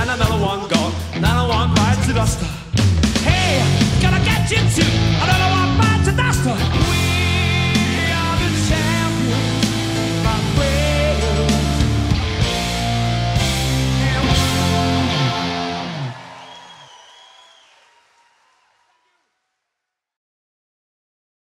and another one gone, another one bites the dust.